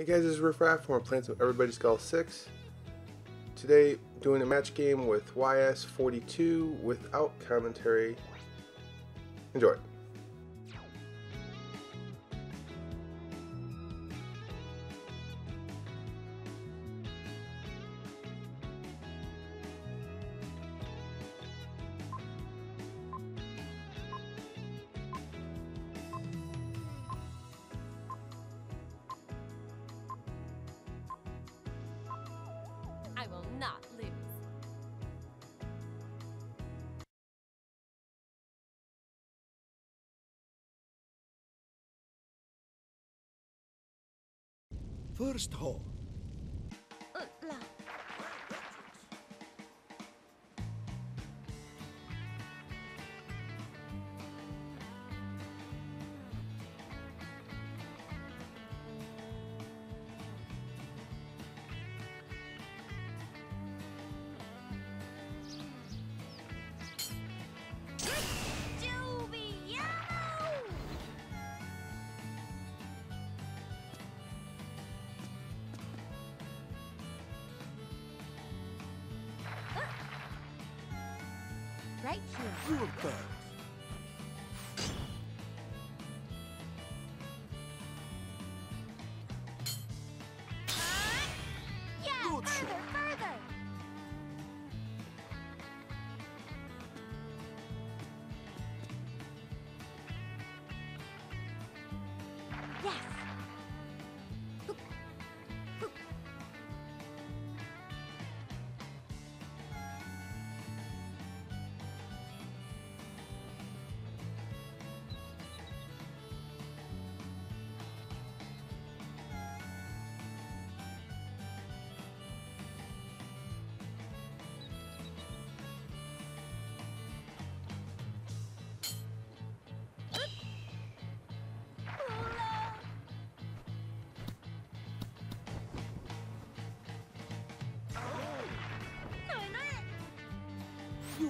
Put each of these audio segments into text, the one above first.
Hey guys, this is Riff Raff from Plants of Everybody's Golf 6. Today, doing a match game with YS42 without commentary. Enjoy. First hole. Uh, la. Right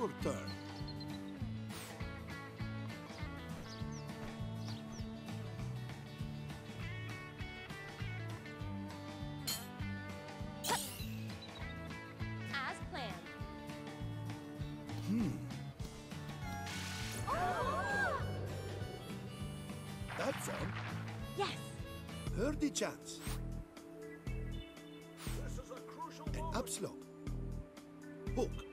Your turn. As planned. Hmm. Oh! That's on. Yes. Birdie chance. And upslope. Hook.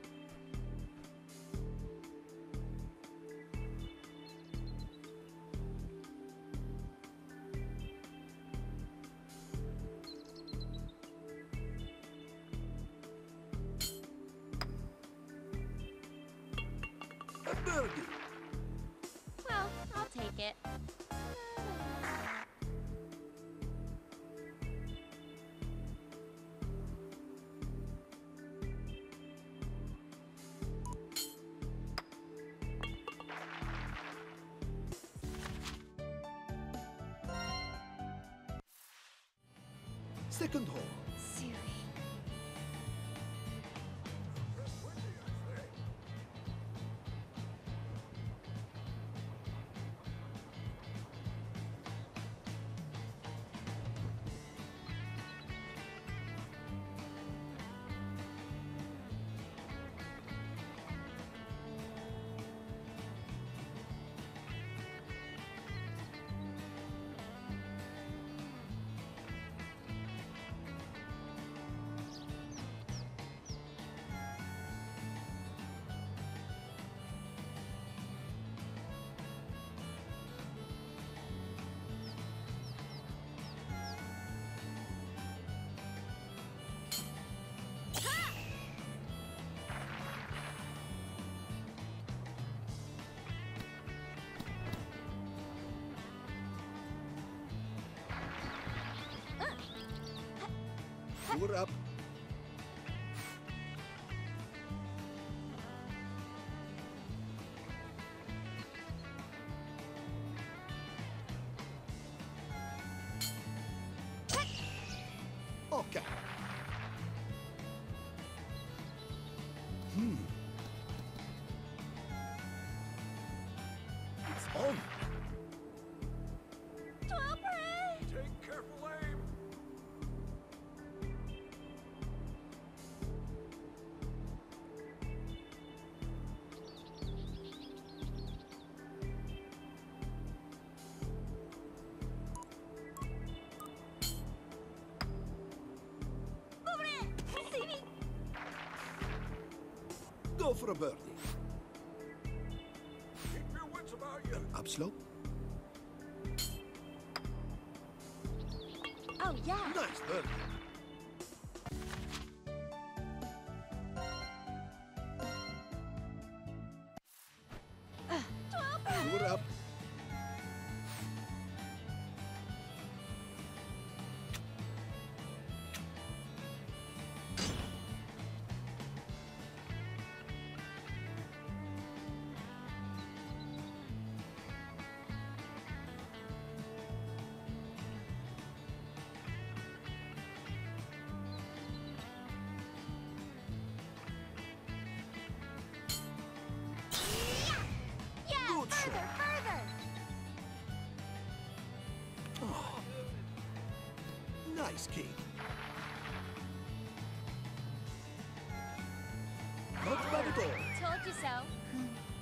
Second hole. Four up. Go for a birdie. Keep your wits about you. Upslope. Oh, yeah. Nice birdie. Nice kick. Not bad at all. Told you so.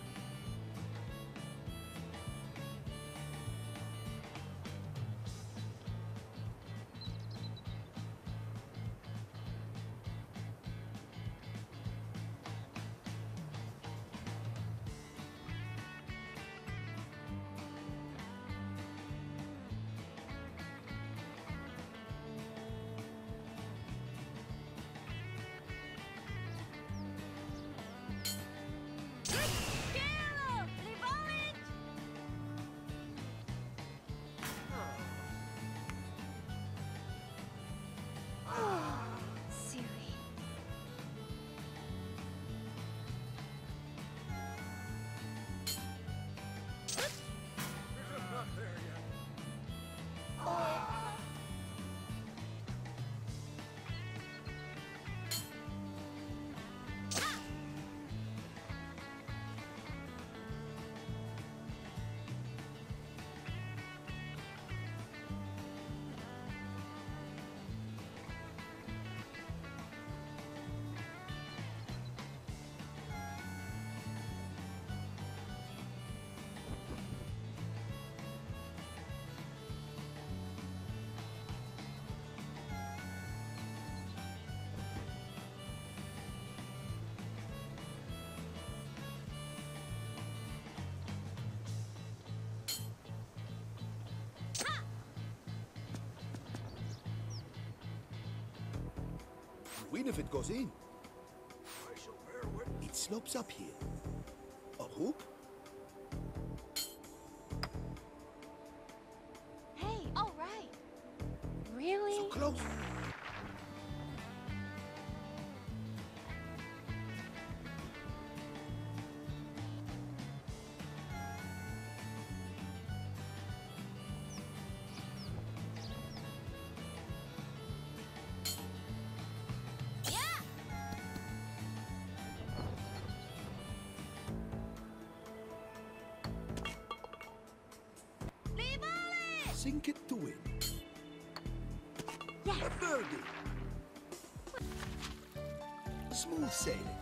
Win if it goes in. It slopes up here. Sink it to win. Yes. A birdie. Smooth sailing.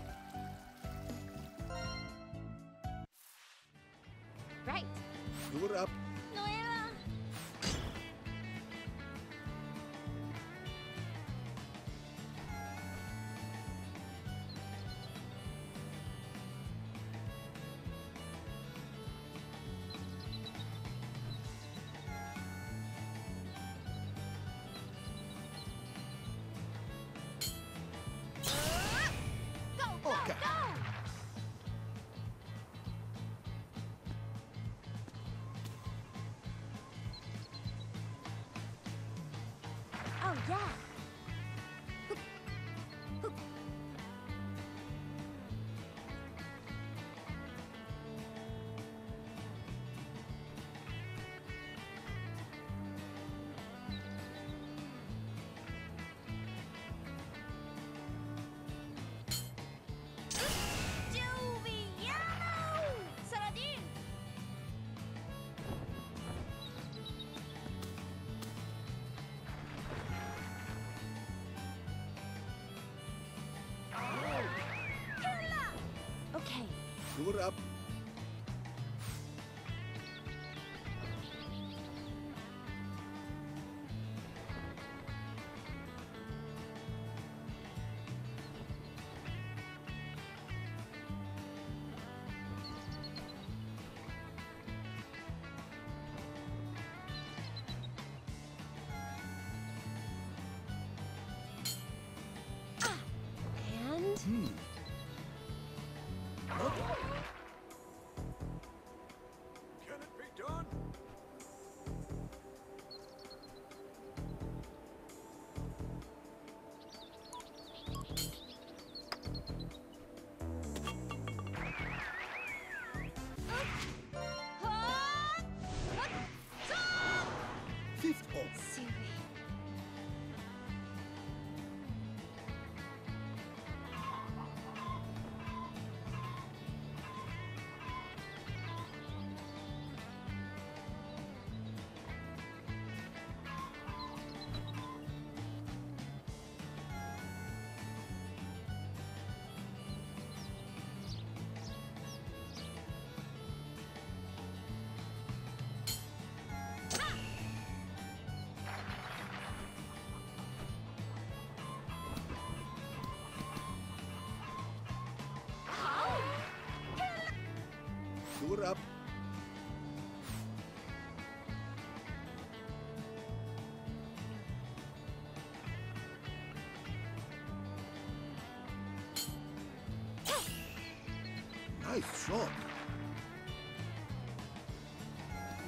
Nice shot.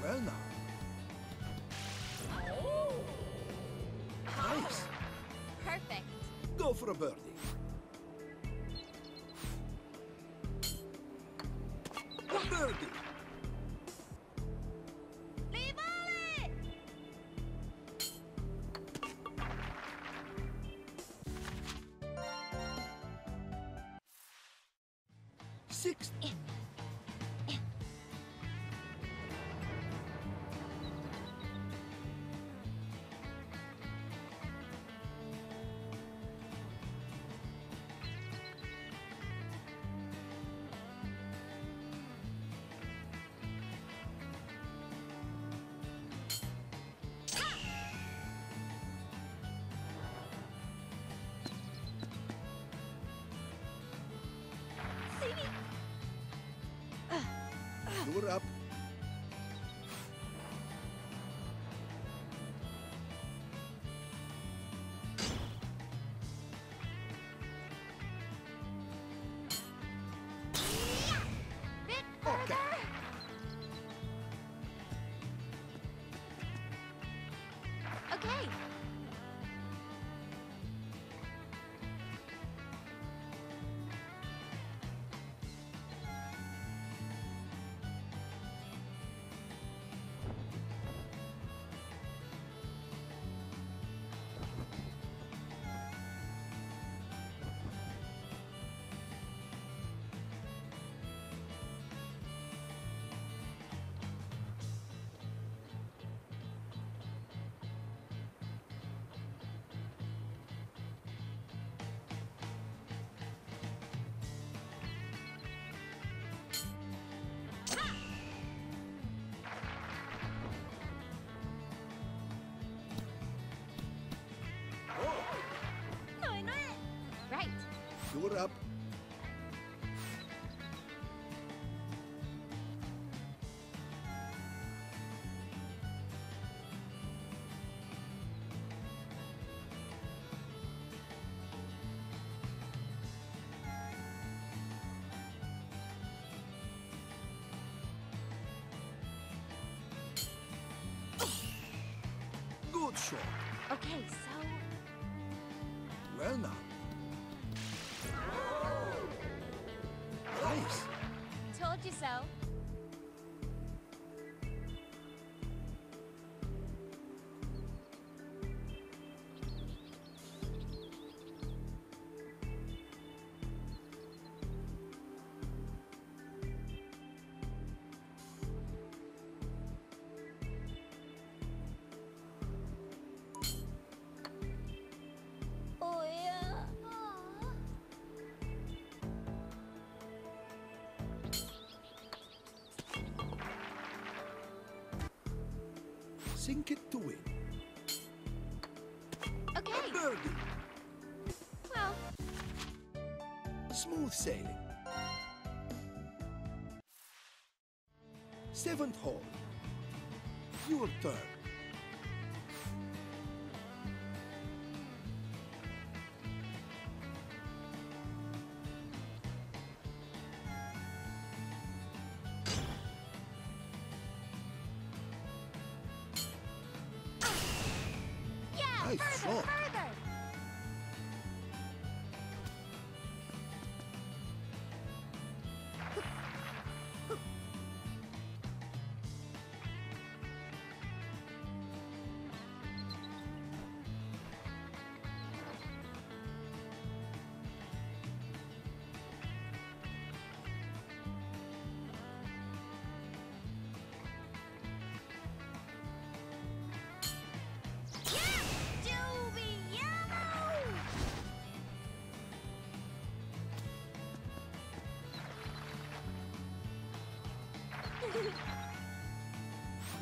Well now. Oh. Nice. Perfect. Go for a birdie. Up. You're up. Good shot. Okay, so Sink it to win. Okay. Birdie. Well, Smooth sailing. Seventh hole. Your turn.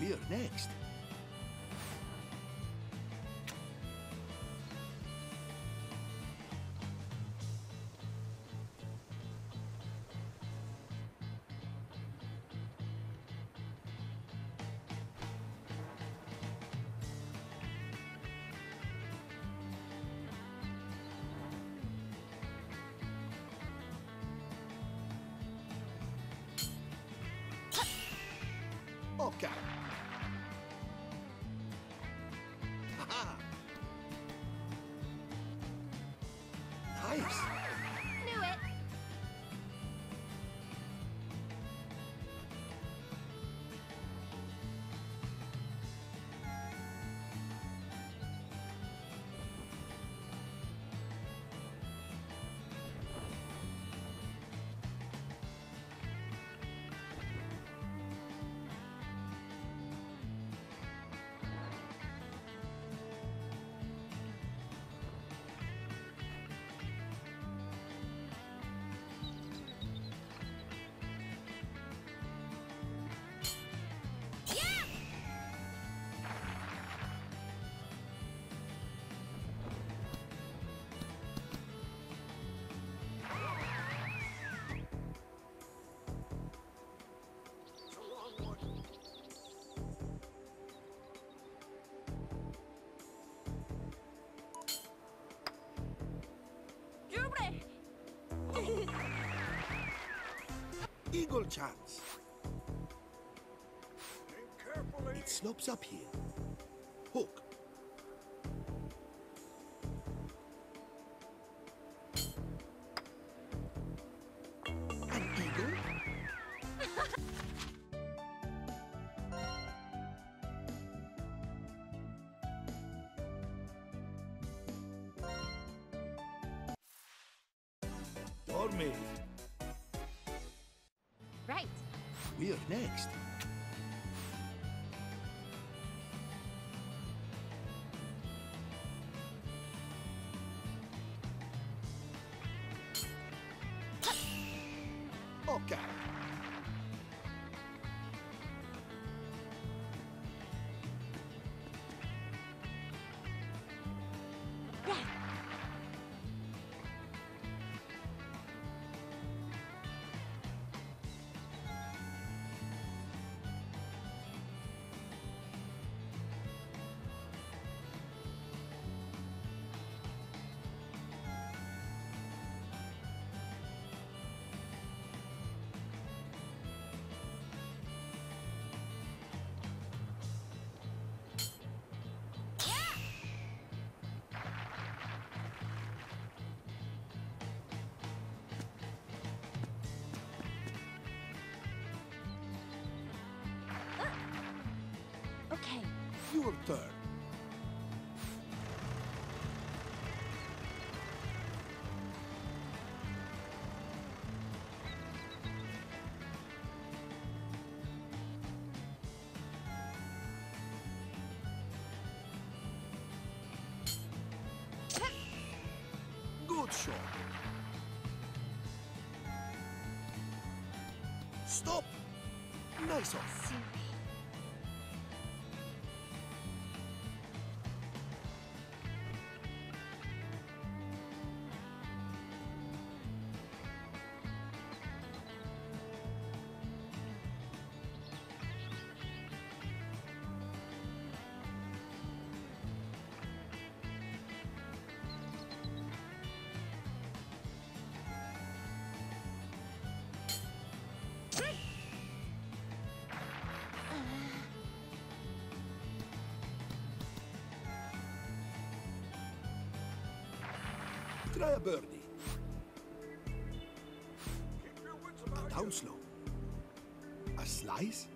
We're next. Eagle chance. It slopes up here. Hook. An eagle? Next. Your turn. Good shot. Stop. Nice off. Try a birdie. Keep your wits about Down you. A slice?